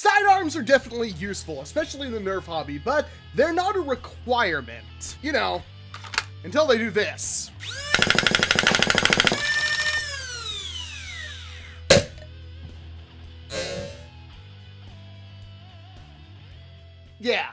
Sidearms are definitely useful, especially in the Nerf hobby, but they're not a requirement. You know, until they do this. Yeah.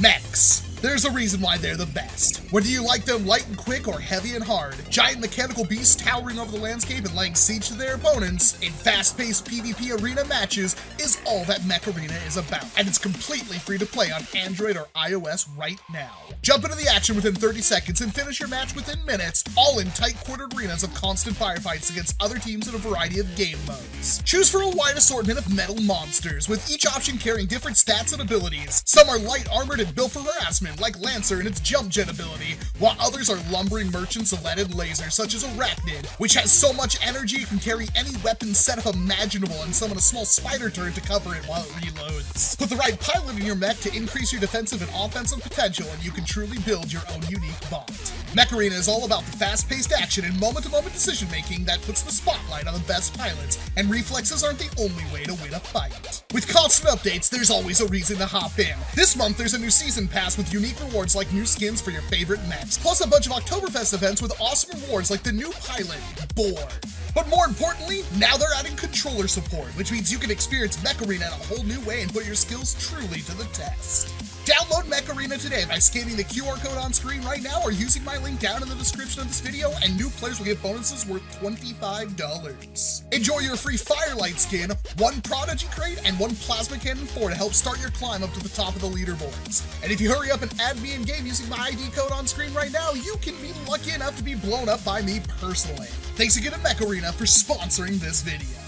Mechs. There's a reason why they're the best. Whether you like them light and quick or heavy and hard, giant mechanical beasts towering over the landscape and laying siege to their opponents in fast-paced PvP arena matches is all that Mech Arena is about, and it's completely free to play on Android or iOS right now. Jump into the action within 30 seconds and finish your match within minutes, all in tight quartered arenas of constant firefights against other teams in a variety of game modes. Choose from a wide assortment of metal monsters, with each option carrying different stats and abilities. Some are light armored and built for harassment, like Lancer and its jump jet ability, while others are lumbering merchants of leaded lasers, such as Arachnid, which has so much energy it can carry any weapon setup imaginable and summon a small spider turret to cover it while it reloads. Put the right pilot in your mech to increase your defensive and offensive potential, and you can truly build your own unique bond. Mech Arena is all about the fast-paced action and moment-to-moment decision-making that puts the spotlight on the best pilots, and reflexes aren't the only way to win a fight. With constant updates, there's always a reason to hop in. This month, there's a new season pass with unique rewards like new skins for your favorite mechs, plus a bunch of Oktoberfest events with awesome rewards like the new pilot, Boar. But more importantly, now they're adding controller support, which means you can experience Mech Arena in a whole new way and put your skills truly to the test. Download Mech Arena today by scanning the QR code on screen right now or using my link down in the description of this video, and new players will get bonuses worth $25. Enjoy your free Firelight skin, one Prodigy crate, and one Plasma Cannon 4 to help start your climb up to the top of the leaderboards. And if you hurry up and add me in game using my ID code on screen right now, you can be lucky enough to be blown up by me personally. Thanks again to Mech Arena for sponsoring this video.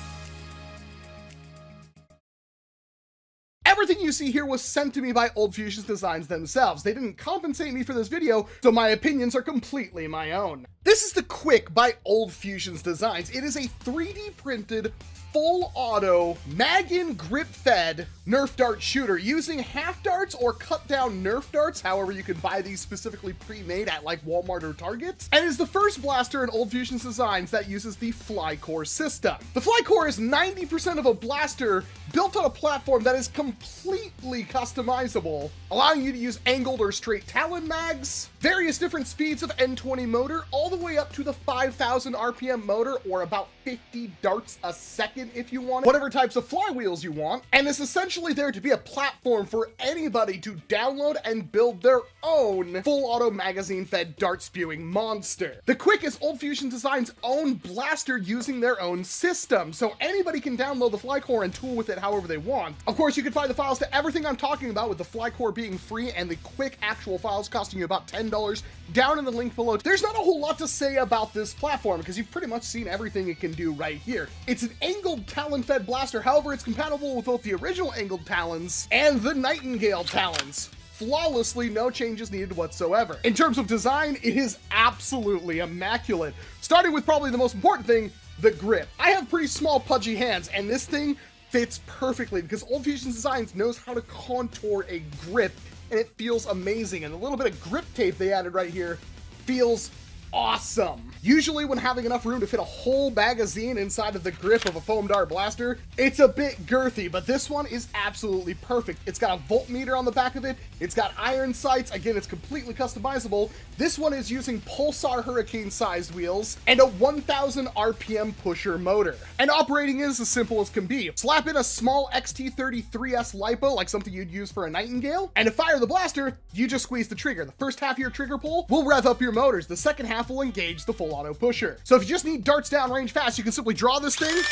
Everything you see here was sent to me by Old Fusions Designs themselves. They didn't compensate me for this video, so my opinions are completely my own. This is the Quik by Old Fusions Designs. It is a 3D printed full auto mag-in grip fed Nerf dart shooter using half darts or cut down Nerf darts. However, you can buy these specifically pre-made at like Walmart or Target. And is the first blaster in Old Fusion's designs that uses the Flycore system. The Flycore is 90% of a blaster built on a platform that is completely customizable, allowing you to use angled or straight Talon mags, various different speeds of N20 motor, all the way up to the 5000 RPM motor or about 50 darts a second if you want, whatever types of flywheels you want, and it's essentially there to be a platform for anybody to download and build their own full auto magazine fed dart spewing monster. The Quik is Old Fusion Design's own blaster using their own system, so anybody can download the Flycore and tool with it however they want. Of course, you can find the files to everything I'm talking about with the Flycore being free and the Quik actual files costing you about $10 down in the link below. There's not a whole lot to say about this platform because you've pretty much seen everything it can do right here. It's an angled Talon-fed blaster, however, it's compatible with both the original angled Talons and the Nightingale Talons flawlessly, no changes needed whatsoever. In terms of design, it is absolutely immaculate. Starting with probably the most important thing, the grip. I have pretty small pudgy hands, and this thing fits perfectly because Old Fusion Designs knows how to contour a grip, and it feels amazing. And the little bit of grip tape they added right here feels awesome. Usually when having enough room to fit a whole magazine inside of the grip of a foam dart blaster, it's a bit girthy, but this one is absolutely perfect. It's got a voltmeter on the back of it, it's got iron sights, again it's completely customizable. This one is using Pulsar Hurricane sized wheels and a 1000 RPM pusher motor. And operating is as simple as can be. Slap in a small XT33S LiPo like something you'd use for a Nightingale, and to fire the blaster, you just squeeze the trigger. The first half of your trigger pull will rev up your motors, the second half will engage the full auto pusher. So if you just need darts down range fast, you can simply draw this thing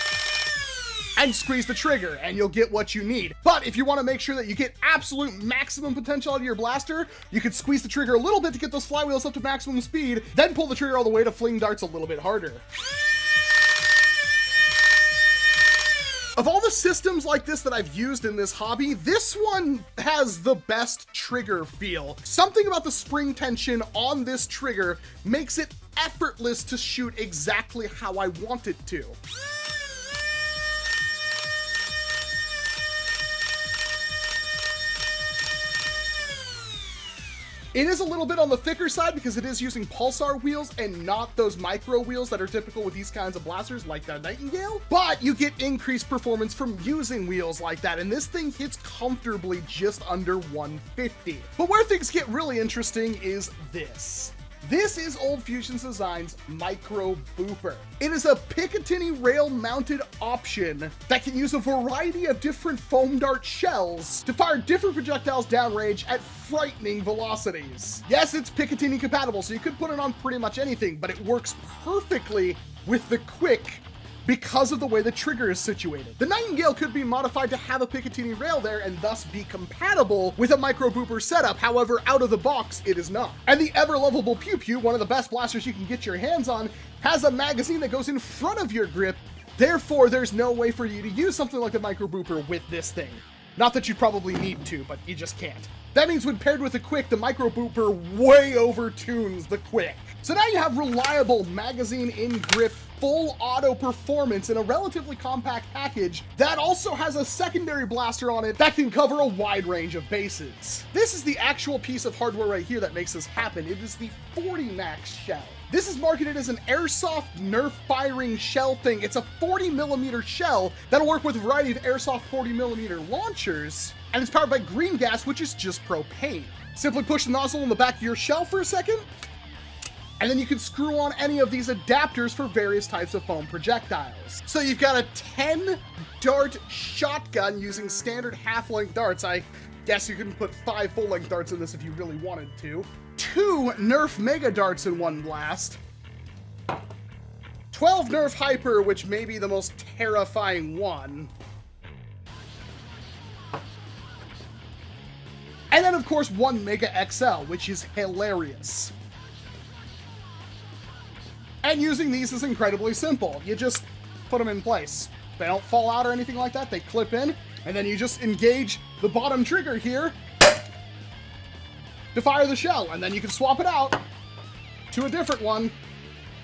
and squeeze the trigger and you'll get what you need. But if you want to make sure that you get absolute maximum potential out of your blaster, you can squeeze the trigger a little bit to get those flywheels up to maximum speed, then pull the trigger all the way to fling darts a little bit harder. Of all the systems like this that I've used in this hobby, this one has the best trigger feel. Something about the spring tension on this trigger makes it effortless to shoot exactly how I want it to. It is a little bit on the thicker side because it is using pulsar wheels and not those micro wheels that are typical with these kinds of blasters like the Nightingale, but you get increased performance from using wheels like that, and this thing hits comfortably just under 150. But where things get really interesting is this. This is Old Fusions Design's Micro Booper. It is a Picatinny rail-mounted option that can use a variety of different foam dart shells to fire different projectiles downrange at frightening velocities. Yes, it's Picatinny compatible, so you could put it on pretty much anything, but it works perfectly with the Quik because of the way the trigger is situated. The Nightingale could be modified to have a Picatinny rail there and thus be compatible with a micro booper setup. However, out of the box, it is not. And the ever lovable Pew Pew, one of the best blasters you can get your hands on, has a magazine that goes in front of your grip. Therefore, there's no way for you to use something like the micro booper with this thing. Not that you probably need to, but you just can't. That means when paired with the Quik, the Micro Booper way overtunes the Quik. So now you have reliable magazine in grip full auto performance in a relatively compact package that also has a secondary blaster on it that can cover a wide range of bases. This is the actual piece of hardware right here that makes this happen. It is the 40 Max shell. This is marketed as an airsoft Nerf firing shell thing. It's a 40 millimeter shell that'll work with a variety of airsoft 40 millimeter launchers, and it's powered by green gas, which is just propane. Simply push the nozzle in the back of your shell for a second, and then you can screw on any of these adapters for various types of foam projectiles. So you've got a 10 dart shotgun using standard half-length darts. I guess you can put five full-length darts in this if you really wanted to. Two Nerf Mega Darts in one blast. 12 Nerf Hyper, which may be the most terrifying one. And then, of course, one Mega XL, which is hilarious. And using these is incredibly simple. You just put them in place. They don't fall out or anything like that. They clip in, and then you just engage the bottom trigger here to fire the shell, and then you can swap it out to a different one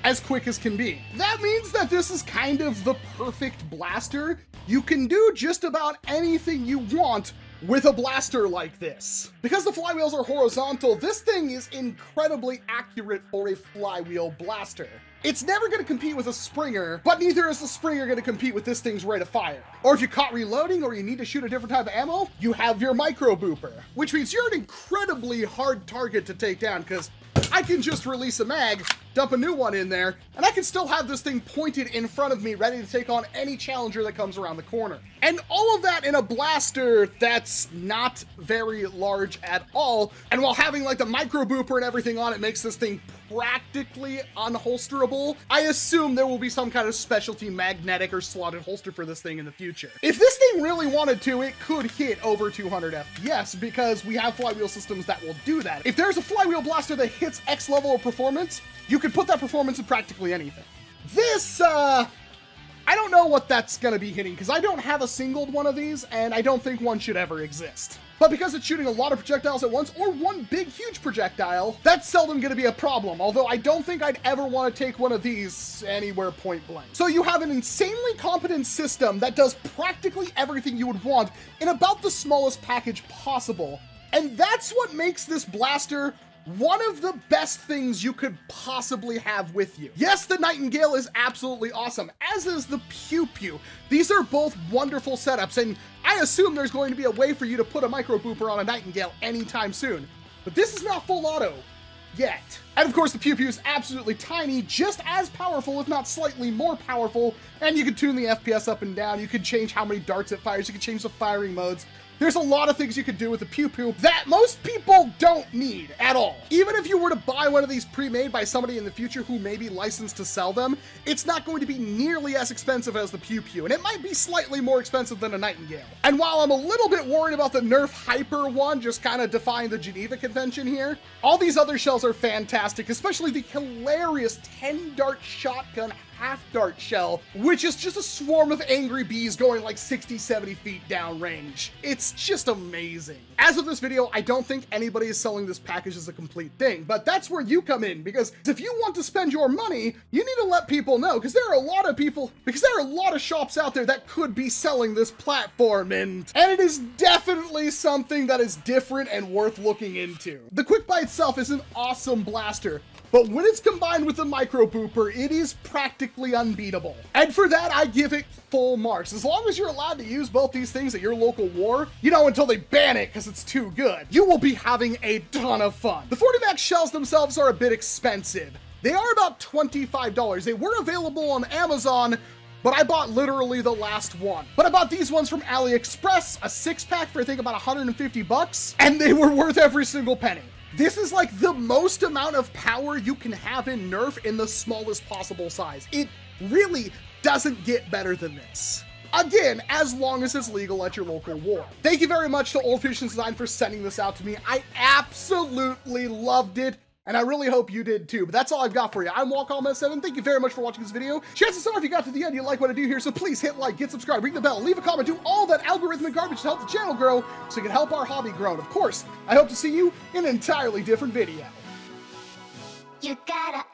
as quick as can be. That means that this is kind of the perfect blaster. You can do just about anything you want with a blaster like this. Because the flywheels are horizontal, this thing is incredibly accurate for a flywheel blaster. It's never going to compete with a Springer, but neither is the Springer going to compete with this thing's rate of fire. Or if you're caught reloading or you need to shoot a different type of ammo, you have your Micro Booper, which means you're an incredibly hard target to take down because I can just release a mag, dump a new one in there, and I can still have this thing pointed in front of me ready to take on any challenger that comes around the corner. And all of that in a blaster that's not very large at all, and while having like the micro booper and everything on it makes this thing practically unholsterable, I assume there will be some kind of specialty magnetic or slotted holster for this thing in the future. If this thing really wanted to, it could hit over 200 FPS because we have flywheel systems that will do that. If there's a flywheel blaster that hits X level of performance, you could put that performance in practically anything. This, uh, I don't know what that's gonna be hitting because I don't have a singled one of these and I don't think one should ever exist. But because it's shooting a lot of projectiles at once, or one big huge projectile, that's seldom gonna be a problem, although I don't think I'd ever wanna take one of these anywhere point blank. So you have an insanely competent system that does practically everything you would want in about the smallest package possible. And that's what makes this blaster one of the best things you could possibly have with you. Yes, the Nightingale is absolutely awesome, as is the Pew Pew. These are both wonderful setups, and I assume there's going to be a way for you to put a micro booper on a Nightingale anytime soon. But this is not full auto yet. And of course, the Pew Pew is absolutely tiny, just as powerful, if not slightly more powerful, and you can tune the FPS up and down, you can change how many darts it fires, you can change the firing modes, there's a lot of things you could do with the Pew Pew that most people don't need at all. Even if you were to buy one of these pre-made by somebody in the future who may be licensed to sell them, it's not going to be nearly as expensive as the Pew Pew, and it might be slightly more expensive than a Nightingale. And while I'm a little bit worried about the Nerf Hyper one just kind of defying the Geneva Convention here, all these other shells are fantastic, especially the hilarious 10 dart shotgun half dart shell, which is just a swarm of angry bees going like 60, 70 feet down range. It's It's just amazing. As of this video, I don't think anybody is selling this package as a complete thing, but that's where you come in because if you want to spend your money, you need to let people know because there are a lot of people, because there are a lot of shops out there that could be selling this platform and, and it is definitely something that is different and worth looking into. The Quik by itself is an awesome blaster, but when it's combined with the micro booper, it is practically unbeatable. And for that, I give it full marks. As long as you're allowed to use both these things at your local war, you know, until they ban it because it's too good, you will be having a ton of fun. The 40 Max shells themselves are a bit expensive. They are about $25. They were available on Amazon, but I bought literally the last one. But I bought these ones from AliExpress, a six pack for I think about 150 bucks, and they were worth every single penny. This is like the most amount of power you can have in Nerf in the smallest possible size. It really doesn't get better than this. Again, as long as it's legal at your local war. Thank you very much to Old Fusions Design for sending this out to me. I absolutely loved it and I really hope you did too. But that's all I've got for you. I'm WalcomS7. Thank you very much for watching this video. Chances are if you got to the end, you like what I do here, so please hit like, get subscribed, ring the bell, leave a comment, do all that algorithmic garbage to help the channel grow so you can help our hobby grow. And of course, I hope to see you in an entirely different video. You gotta